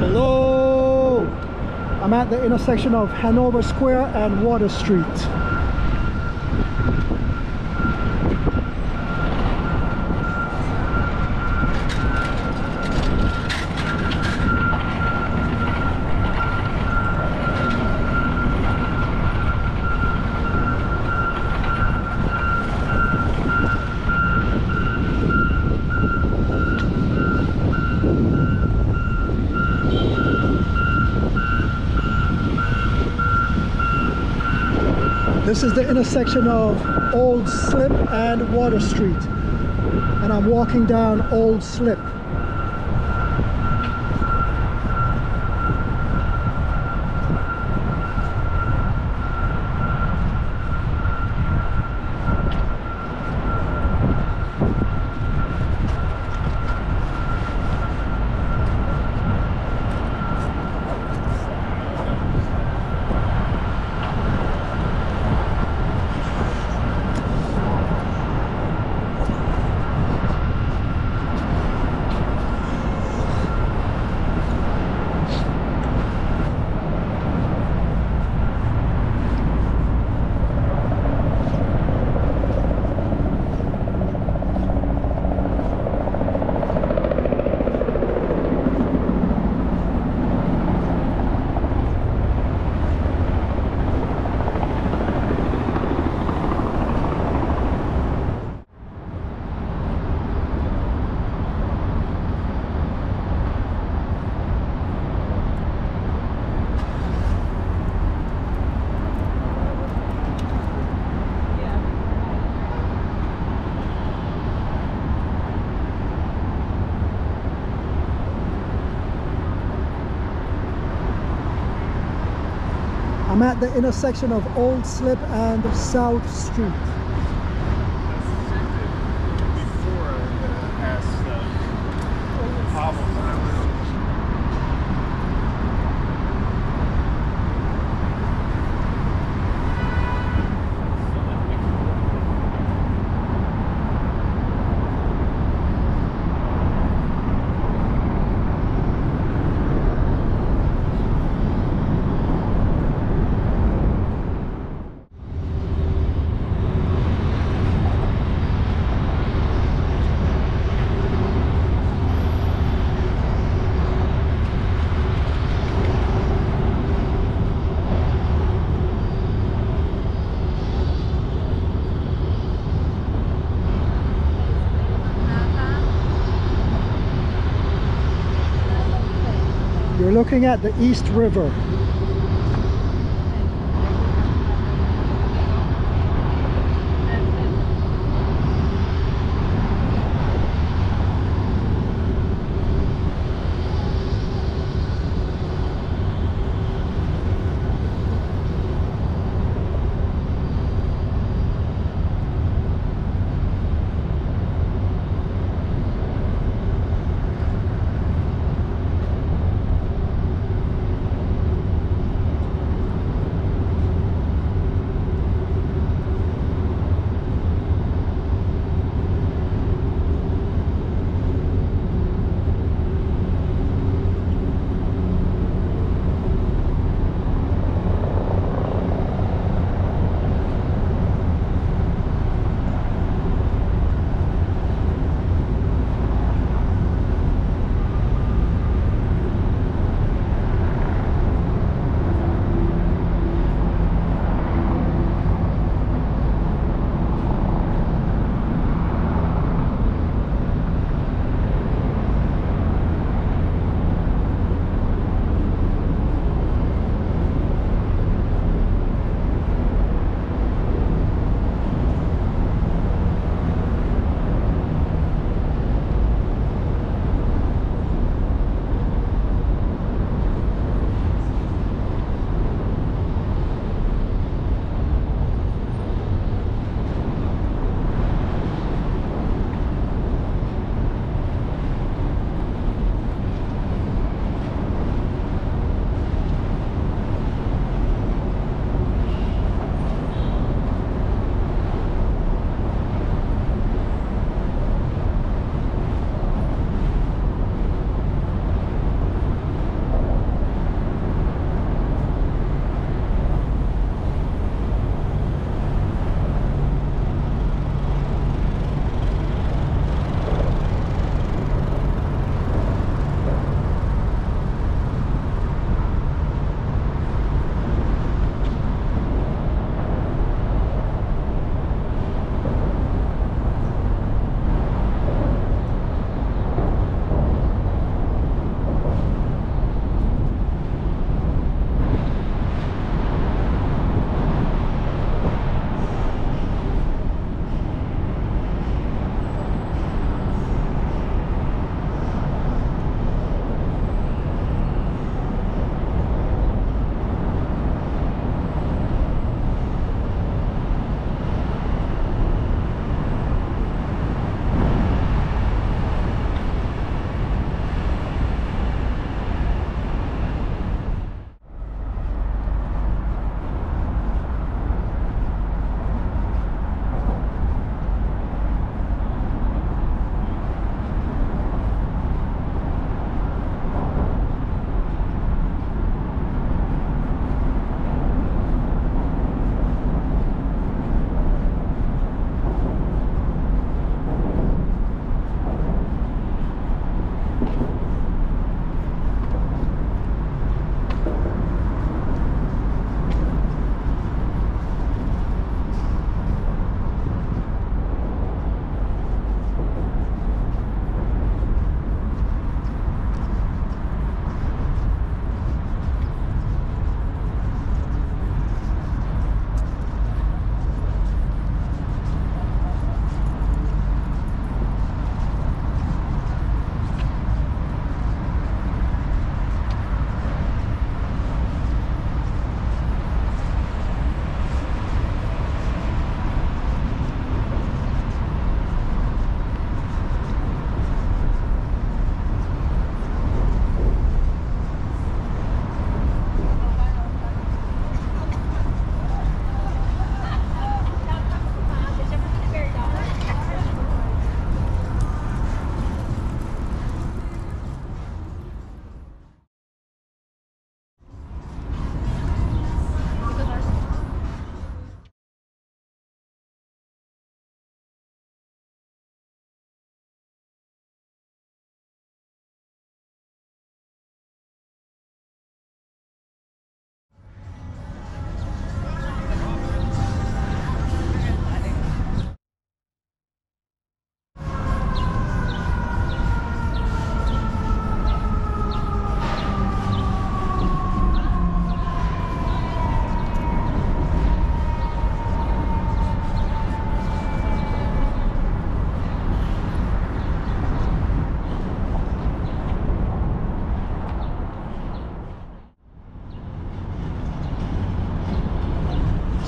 Hello! I'm at the intersection of Hanover Square and Water Street. This is the intersection of Old Slip and Water Street. And I'm walking down Old Slip. I'm at the intersection of Old Slip and South Street. Before You're looking at the East River.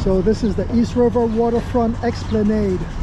So this is the East River Waterfront Esplanade.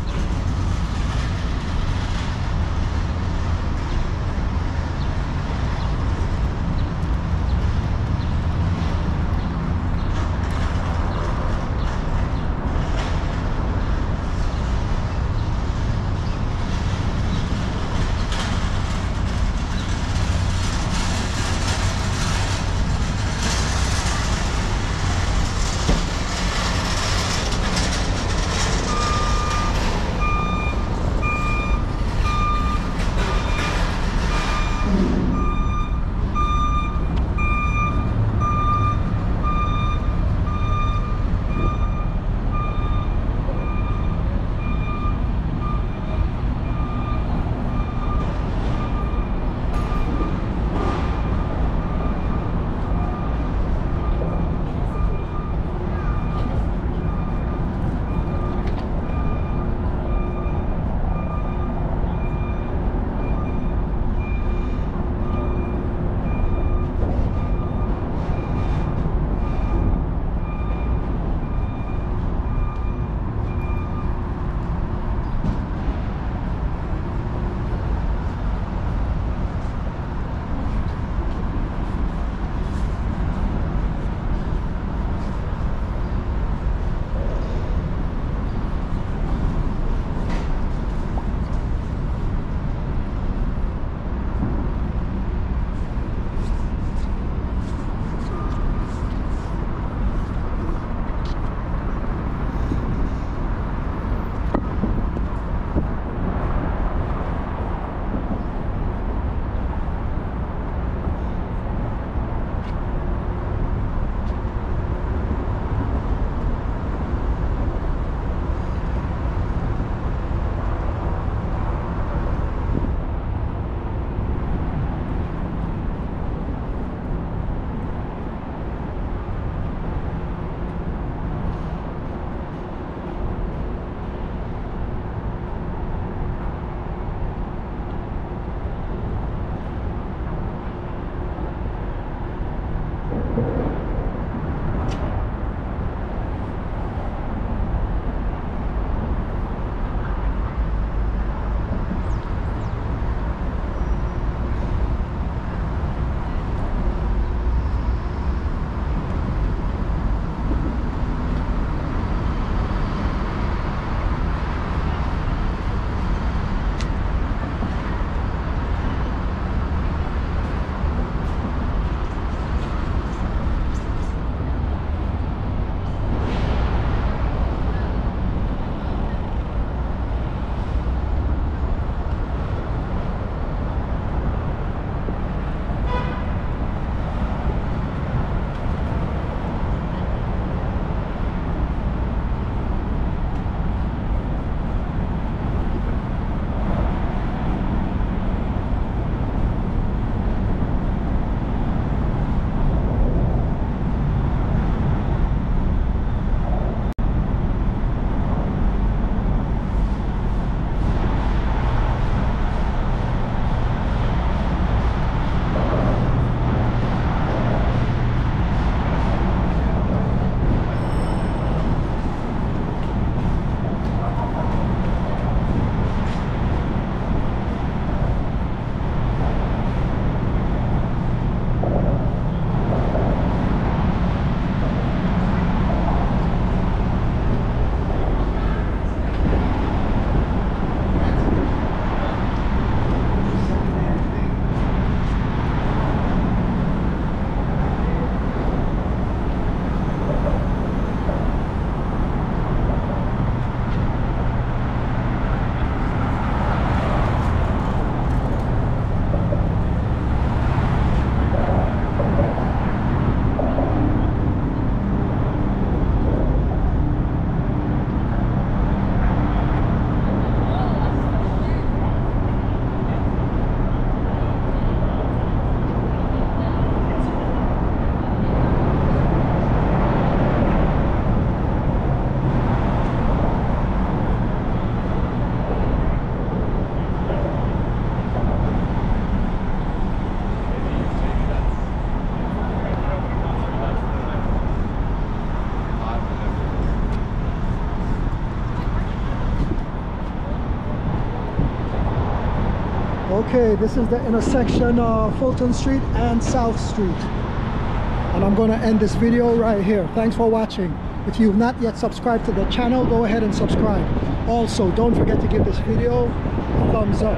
Okay, this is the intersection of Fulton Street and South Street. And I'm going to end this video right here. Thanks for watching. If you've not yet subscribed to the channel, go ahead and subscribe. Also, don't forget to give this video a thumbs up,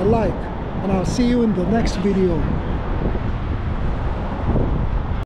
a like, and I'll see you in the next video.